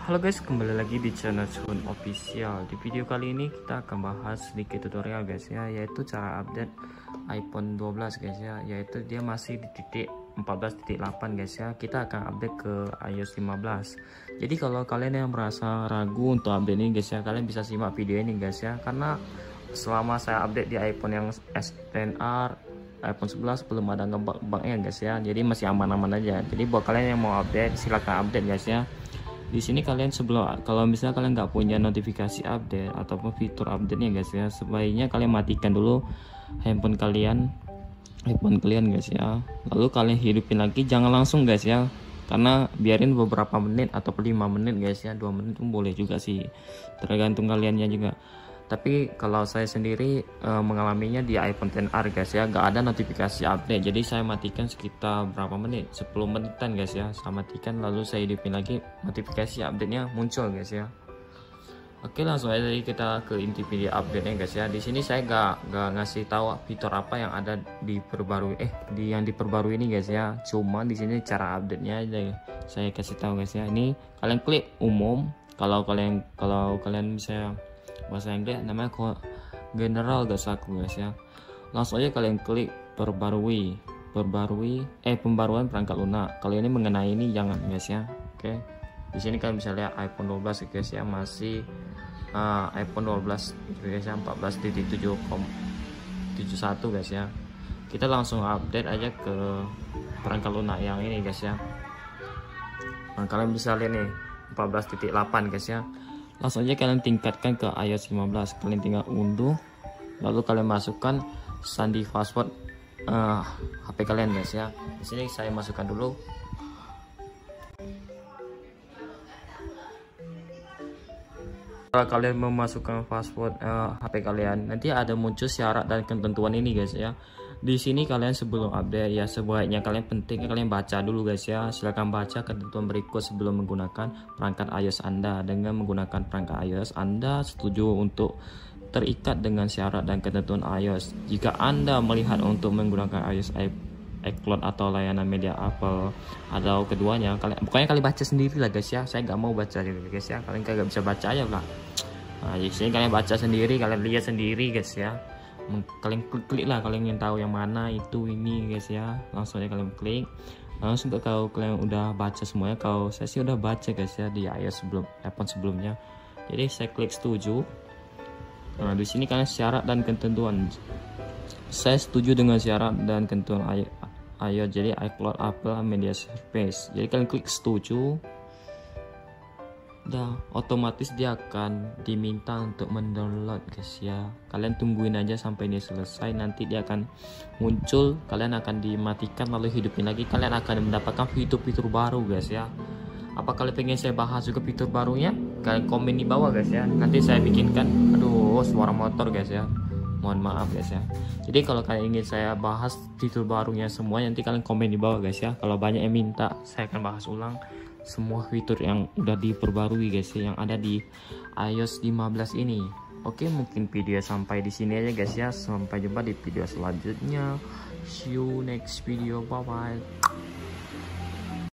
Halo guys, kembali lagi di channel Sun Official. Di video kali ini kita akan bahas sedikit tutorial guys ya, yaitu cara update iPhone 12 guys ya, yaitu dia masih di titik 14.8 guys ya. Kita akan update ke iOS 15. Jadi kalau kalian yang merasa ragu untuk update ini guys ya, kalian bisa simak video ini guys ya, karena selama saya update di iPhone yang S10R iPhone 11 belum ada ngebug-bugnya guys ya jadi masih aman-aman aja jadi buat kalian yang mau update silahkan update guys ya di sini kalian sebelum kalau misalnya kalian nggak punya notifikasi update ataupun fitur update nya guys ya sebaiknya kalian matikan dulu handphone kalian handphone kalian guys ya. Lalu kalian hidupin lagi jangan langsung guys ya. Karena biarin beberapa menit atau 5 menit guys ya. Dua menit pun boleh juga sih. Tergantung kaliannya juga tapi kalau saya sendiri e, mengalaminya di iPhone 10R guys ya. Gak ada notifikasi update. Jadi saya matikan sekitar berapa menit? 10 menitan guys ya. Saya matikan lalu saya hidupin lagi notifikasi update nya muncul guys ya. Oke langsung aja kita ke inti video update nya guys ya. Di sini saya gak, gak ngasih tahu fitur apa yang ada di perbarui eh di yang diperbarui ini guys ya. Cuma di sini cara update nya aja ya. saya kasih tahu guys ya. Ini kalian klik umum. Kalau kalian kalau kalian bisa bahasa Inggris namanya general gas aku guys ya. Langsung aja kalian klik perbarui. Perbarui eh pembaruan perangkat lunak. Kalau ini mengenai ini jangan guys ya. Oke. Di sini kalian bisa lihat iPhone 12 guys ya. Masih uh, iPhone 12 guys ya. 14.7.71 guys ya. Kita langsung update aja ke perangkat lunak yang ini guys ya. Nah, kalian bisa lihat nih 14.8 guys ya langsung aja kalian tingkatkan ke iOS 15 kalian tinggal unduh. Lalu kalian masukkan sandi password uh, eh, HP kalian guys ya. Di sini saya masukkan dulu. Kalau kalian memasukkan password uh, eh, HP kalian nanti ada muncul syarat dan ketentuan ini guys ya di sini kalian sebelum update ya sebaiknya kalian penting kalian baca dulu guys ya. Silahkan baca ketentuan berikut sebelum menggunakan perangkat iOS Anda. Dengan menggunakan perangkat iOS Anda setuju untuk terikat dengan syarat dan ketentuan iOS. Jika Anda melihat untuk menggunakan iOS iCloud atau layanan media Apple atau keduanya kalian pokoknya kalian baca sendiri lah guys ya. Saya nggak mau baca dulu guys ya. Kalian kagak bisa baca aja lah. Nah, di sini kalian baca sendiri kalian lihat sendiri guys ya kalian klik, klik lah kalian ingin tahu yang mana itu ini guys ya. Langsung aja kalian klik. Langsung kalau kalian udah baca semuanya kalau saya sih udah baca guys ya di iOS sebelum iPhone sebelumnya. Jadi saya klik setuju. Nah di sini kalian syarat dan ketentuan. Saya setuju dengan syarat dan ketentuan iOS jadi iCloud Apple Media Service jadi kalian klik setuju udah otomatis dia akan diminta untuk mendownload guys ya. Kalian tungguin aja sampai ini selesai. Nanti dia akan muncul kalian akan dimatikan lalu hidupin lagi. Kalian akan mendapatkan fitur-fitur baru guys ya. Apa kalian pengen saya bahas juga fitur barunya? Kalian komen di bawah guys ya. Nanti saya bikinkan. Aduh suara motor guys ya. Mohon maaf guys ya. Jadi kalau kalian ingin saya bahas fitur barunya semua nanti kalian komen di bawah guys ya. Kalau banyak yang minta saya akan bahas ulang semua fitur yang udah diperbarui guys ya yang ada di iOS 15 ini. Oke mungkin video sampai di sini aja guys ya. Sampai jumpa di video selanjutnya. See you next video. Bye bye